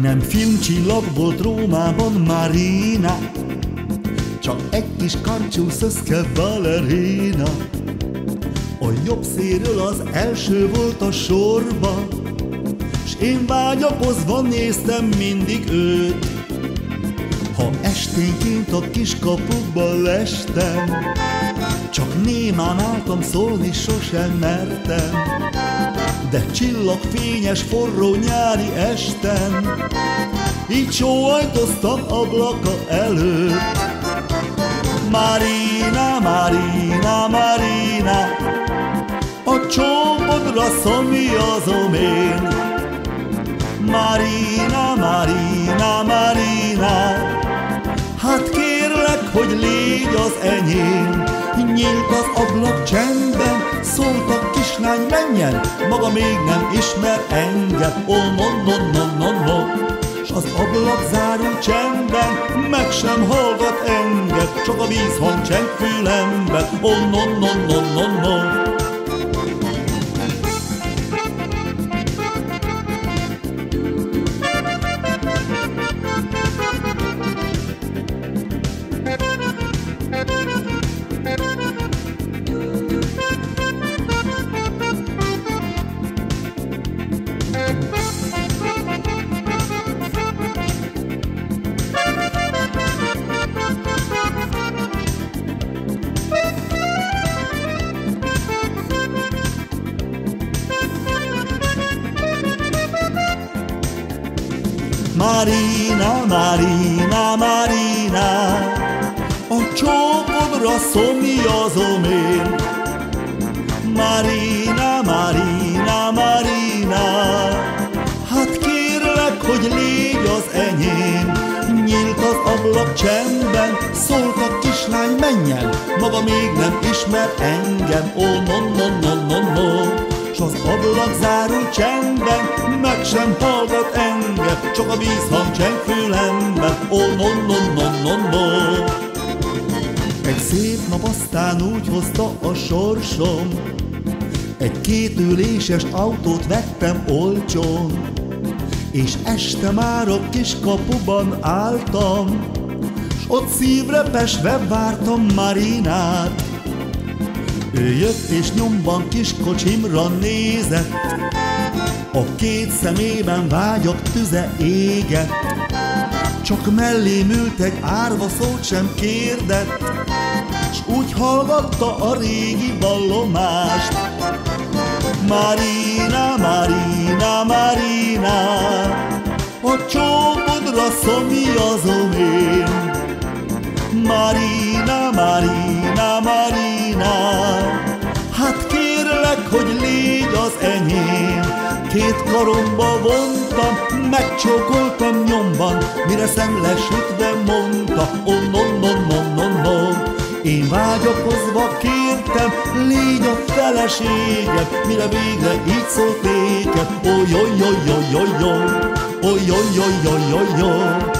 Nem filmcsillag volt Rómában Marina, csak egy kis kancsú szöszke balerina. A jobb széről az első volt a sorba, S én vágyakozva néztem mindig őt. Ha esténként a kis kapukba lestem, Csak némán álltam szólni, sosem mertem. De csillagfényes, forró nyári esten, Így sóhajtoztam ablaka előtt. Marina, Marina, Marina, a csókodra szomjazom én. Marina, Marina, Marina, hát kérlek, hogy légy az enyém. Nyílt az ablak csendben, menjen, maga még nem ismer engem. Oh, no, no, no, no, no. S az ablak zárul csendben, meg sem hallgat engem, csak a vízhang cseng fülemben. Oh, no, no, no, no, no. Marina, Marina, Marina, a csókodra szomjazom én. Marina, Marina, Marina, hát kérlek, hogy légy az enyém. Nyílt az ablak csendben, szólt a kislány, menjen, maga még nem ismer engem. Ó, oh, no, no, no, no, no. S az ablak zárul csendben, sem hallgat engem, csak a vízhang cseng fülemben. Oh, no, no, no, no, no. Egy szép nap aztán úgy hozta a sorsom, egy kétüléses autót vettem olcsón, és este már a kis kapuban álltam, s ott szívre pesve vártam Marinát. Ő jött és nyomban kis kocsimra nézett, a két szemében vágyak tüze égett, csak mellém ült egy árva szót sem kérdett, S úgy hallgatta a régi vallomást. Marina, Marina, Marina, a csókodra szomjazom én. Marina, Marina, Marina, hát kérlek, hogy légy az enyém. Két karomba vontam, megcsókoltam nyomban, mire szemlesütve mondta, oh no, no, no, no, no. Én vágyakozva kértem, légy a feleségem, mire végre így szólt nékem, oh joj, joj, joj, joj, joj, oh joj, joj, joj, joj, joj,